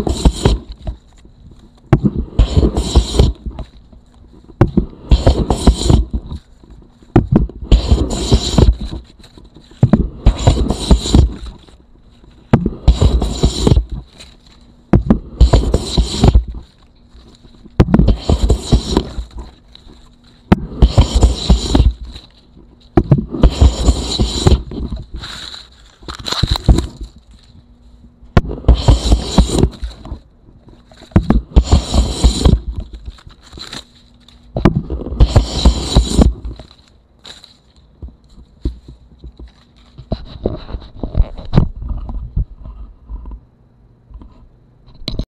Música